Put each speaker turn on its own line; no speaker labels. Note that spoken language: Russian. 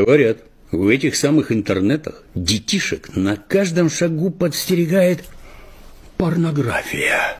Говорят, в этих самых интернетах детишек на каждом шагу подстерегает порнография.